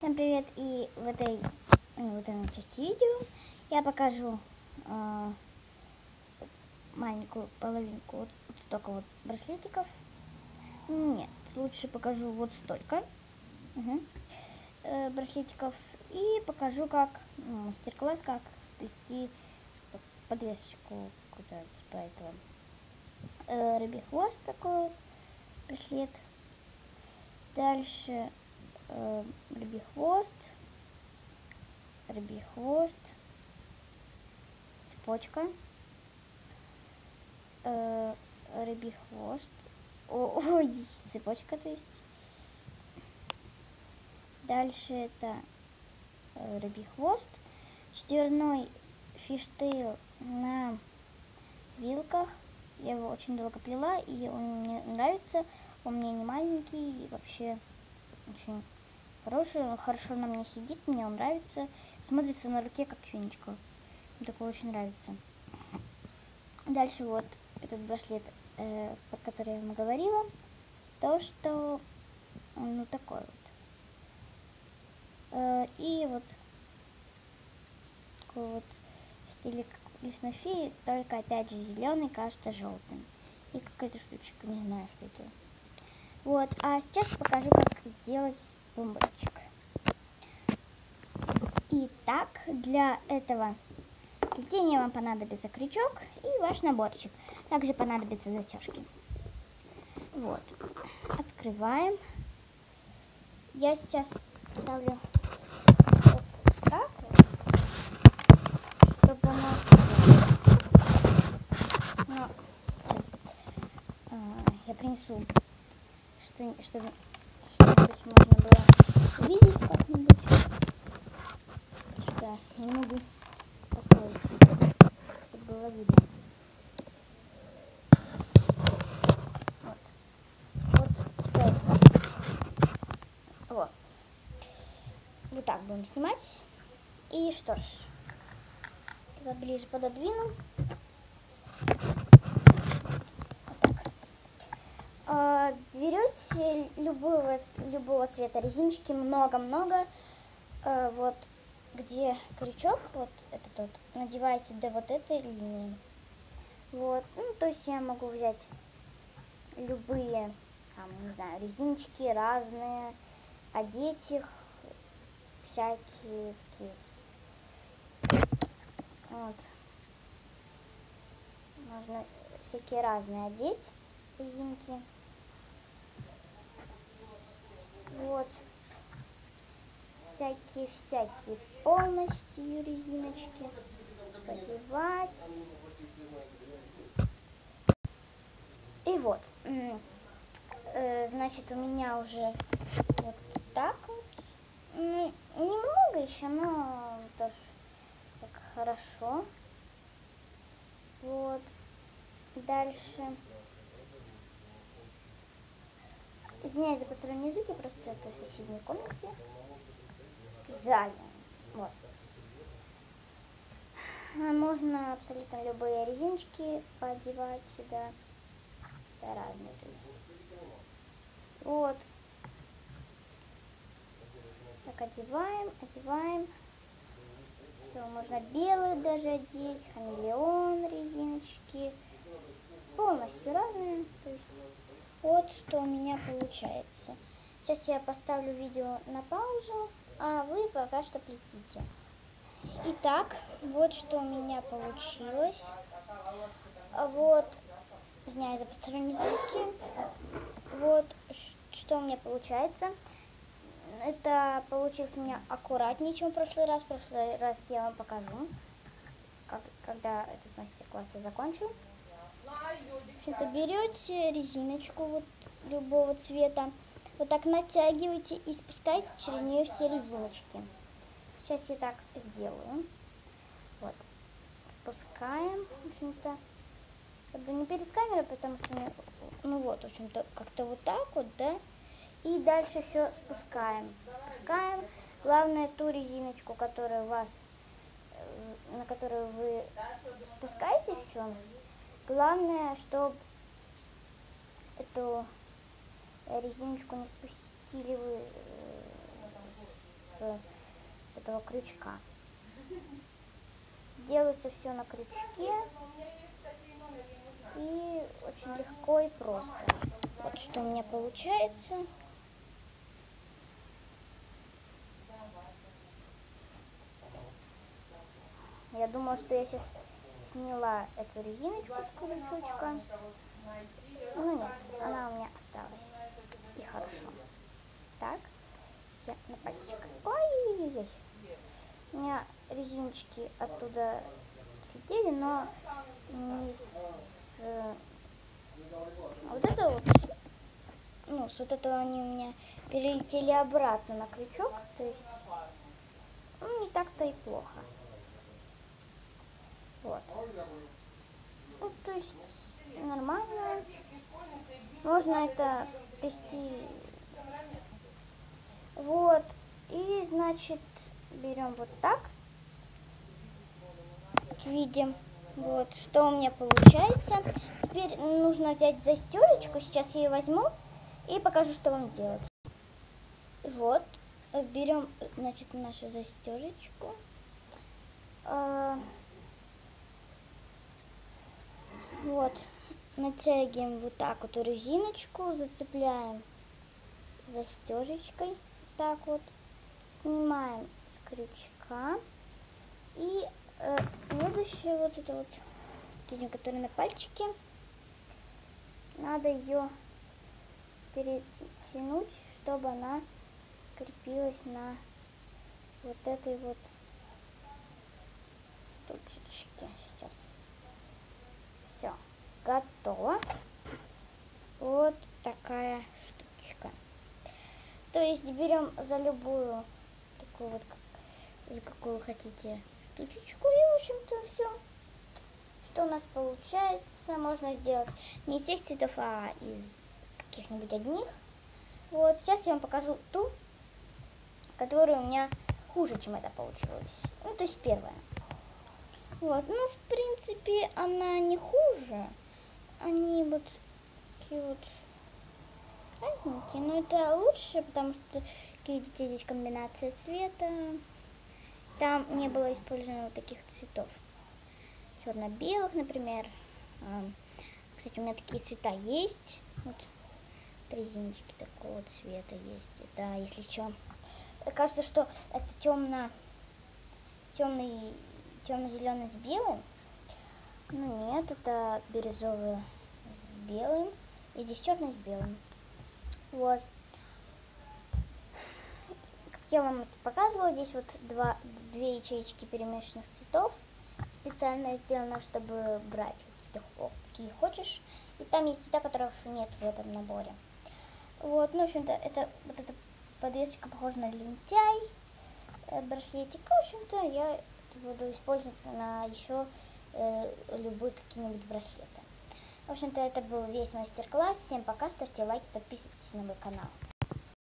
Всем привет! И в этой, ну, в этой части видео я покажу э, маленькую половинку вот, вот столько вот браслетиков. Нет, лучше покажу вот столько Мгм. э, браслетиков и покажу как ну, мастер-класс, как сплести подвесочку куда типа этого э, рыбий хвост такой браслет. Дальше э, рыбий хвост, рыбий хвост, цепочка, э, рыбий хвост, ой, цепочка, то есть. Дальше это э, рыбий хвост, четверной фиштейл на вилках. Я его очень долго плела, и он мне нравится. Он мне не маленький, и вообще очень хороший, хорошо на мне сидит, мне он нравится. Смотрится на руке как финичка. Мне такой очень нравится. Дальше вот этот браслет, э, про который я вам говорила. То, что он ну такой вот. Э, и вот такой вот в стиле лесной феи, только опять же зеленый, кажется желтым. И какая-то штучка, не знаю, что это. Вот, а сейчас покажу, как сделать бомбочек. Итак, для этого плетения вам понадобится крючок и ваш наборчик. Также понадобятся застежки. Вот, открываем. Я сейчас ставлю вот так чтобы оно... Ну, сейчас а, я принесу что, чтобы можно было увидеть как-нибудь. Что не могу поставить, чтобы было видно. Вот. Вот теперь. Вот. Вот так будем снимать. И что ж, тогда ближе пододвину. А, берете любого, любого цвета резиночки, много-много, э, вот где крючок, вот этот вот, надеваете до вот этой линии. Вот, ну, то есть я могу взять любые, там, не знаю, резиночки разные, одеть их, всякие такие. Вот. Можно всякие разные одеть резинки. Вот. Всякие-всякие полностью резиночки. Подевать. И вот. э, Значит, у меня уже вот так вот. М, Немного еще, но тоже так хорошо. Вот. Дальше. Извиняюсь за посторонние звуки, просто это в соседней комнате. В зале. Вот. А Можно абсолютно любые резиночки подевать сюда. Это разные. то есть. Вот. Так, одеваем, одеваем. Все, можно белый даже одеть, хамелеон, резиночки. Полностью разные. То есть вот что у меня получается. Сейчас я поставлю видео на паузу, а вы пока что плетите. Итак, вот что у меня получилось. А Вот, извиняюсь за посторонние звуки. Вот что у меня получается. Это получилось у меня аккуратнее, чем в прошлый раз. В прошлый раз я вам покажу, как, когда этот мастер-класс я закончу. Общем-то, берете резиночку вот любого цвета, вот так натягиваете и спускаете через нее все резиночки. Сейчас я так сделаю. Вот. Спускаем, в общем-то, как бы не перед камерой, потому что, мне- ну вот, в общем-то, как-то вот так вот, да. И дальше все спускаем. Спускаем. Главное ту резиночку, которая у вас, э, на которую вы спускаете все. Главное, чтобы эту резиночку не спустили вы э, этого крючка. Делается все на крючке. И очень легко и просто. Вот что у меня получается. Я думала, что я сейчас сняла эту резиночку с крючочка. Ну нет, она у меня осталась. И хорошо. Так, все на пальчик. Ой-ой-ой. У меня резиночки оттуда слетели, но не с... Вот это вот, ну, с вот этого они у меня перелетели обратно на крючок, то есть, ну, не так-то и плохо. Вот. Ну, то есть, нормально. Можно это вести. Вот. И, значит, берем вот так. Видим. Вот, что у меня получается. Теперь нужно взять застежечку. Сейчас я ее возьму и покажу, что вам делать. Вот, берем, значит, нашу застежечку. А, вот, натягиваем вот так вот резиночку, зацепляем застежечкой, так вот, снимаем с крючка. И э, следующее вот это вот линия, которая на пальчике, надо ее перетянуть, чтобы она крепилась на вот этой вот точечке сейчас. Все, готово. Вот такая штучка. То есть берем за любую такую вот, за какую хотите штучечку. И, в общем-то, все. Что у нас получается? Можно сделать не из всех цветов, а из каких-нибудь одних. Вот, сейчас я вам покажу ту, которая у меня хуже, чем это получилось. Ну, то есть первая. Вот, ну, в принципе, она не хуже. Они вот такие вот красненькие, но это лучше, потому что, как видите, здесь комбинация цвета. Там не было использовано вот таких цветов. Черно-белых, например. Кстати, у меня такие цвета есть. Вот резиночки такого цвета есть. Это, если что, кажется, что это темно, темный, темно-зеленый с белым. Ну нет, это бирюзовый с белым. И здесь черный с белым. Вот я вам показывала, здесь вот два, две ячейки перемешанных цветов. Специально сделано, чтобы брать какие-то какие хочешь. И там есть цвета, которых нет в этом наборе. Вот, ну, в общем-то, это вот эта подвесочка похожа на лентяй, э, браслетик. В общем-то, я буду использовать на еще э, любые какие-нибудь браслеты. В общем-то, это был весь мастер-класс. Всем пока, ставьте лайк, подписывайтесь на мой канал.